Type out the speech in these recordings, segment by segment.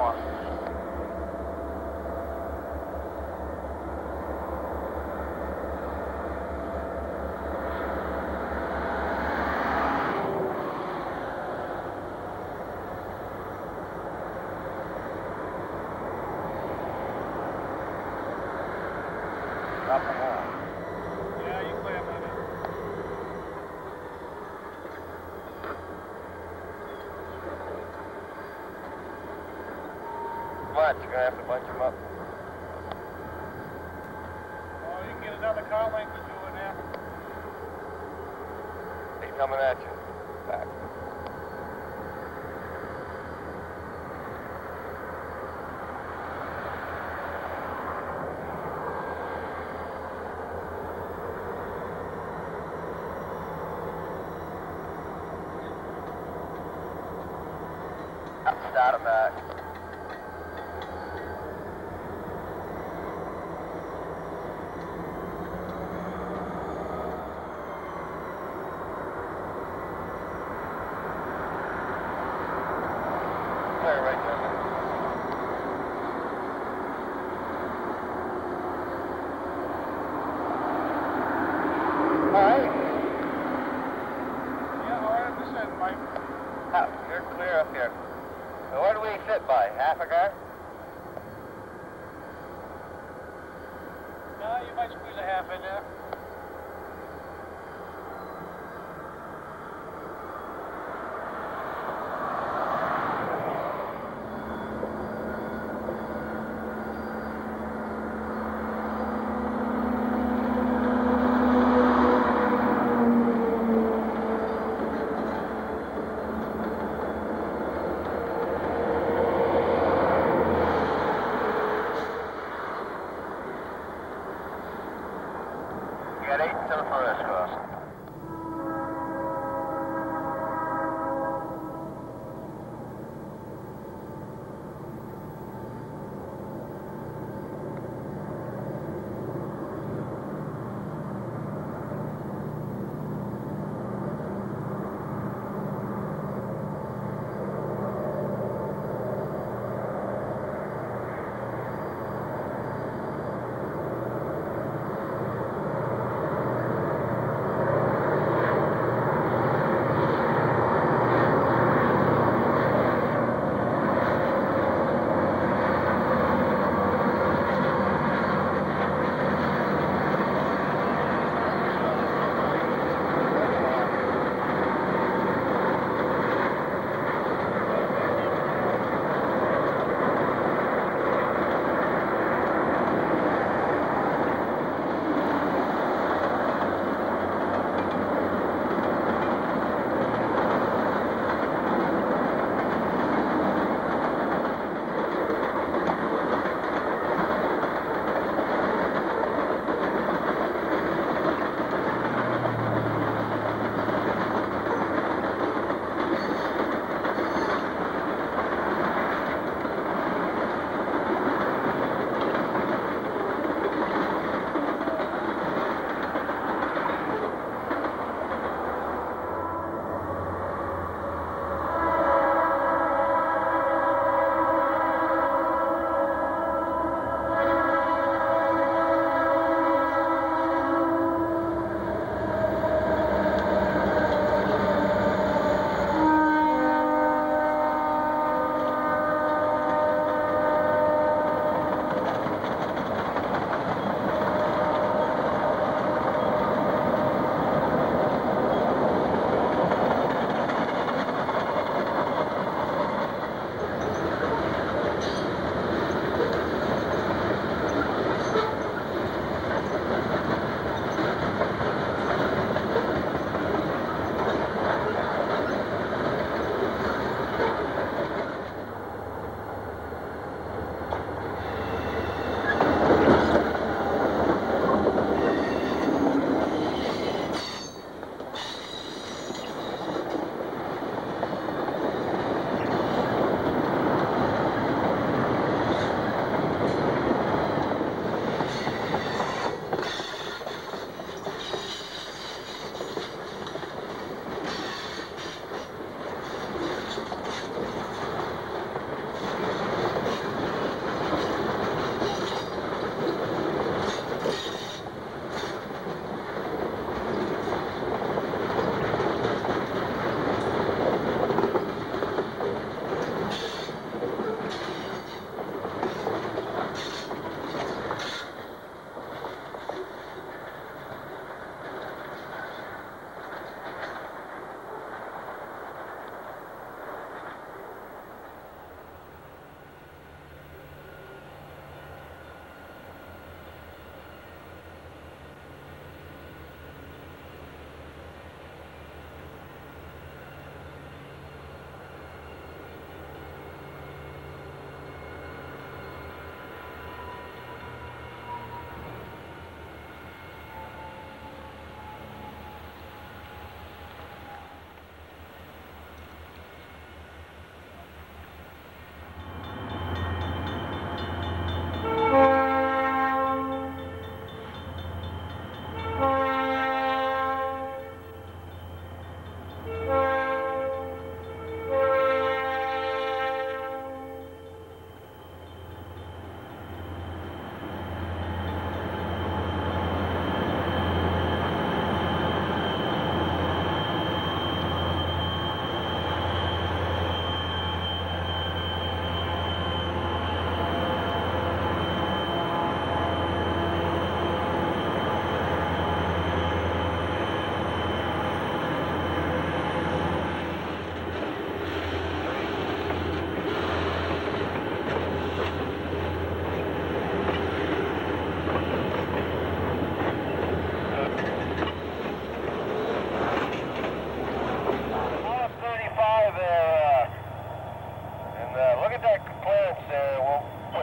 Drop Gonna have to bunch them up?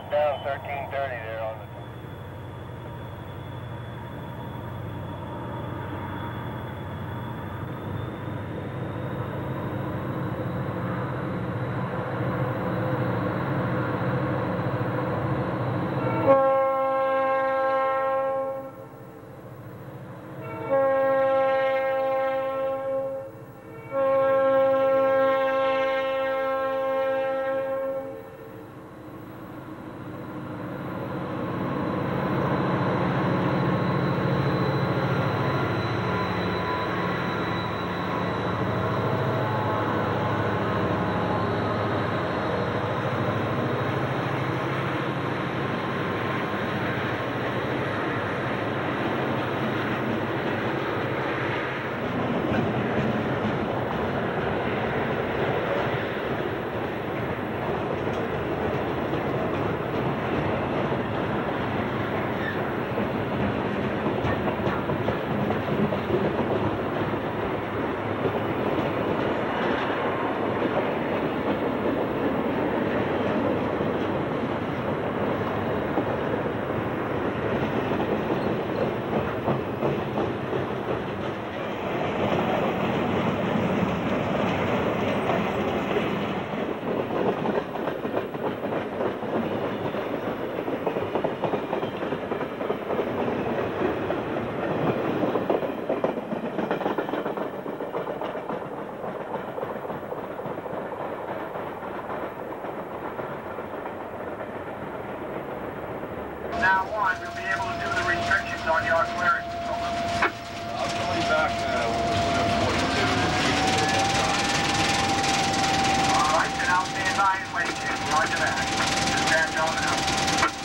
down 1330 there. time, you'll be able to do the restrictions on your clearance. I'm coming back uh, with 42. All right, then I'll stand by and wait. Roger that. Dispatch on out.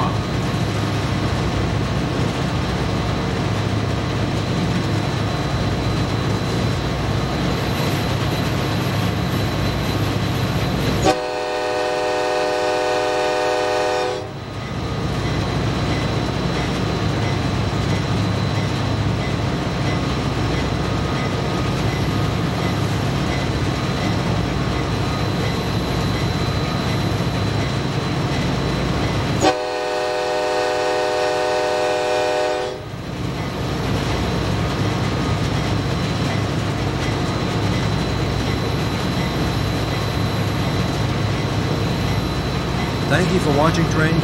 话。Thank you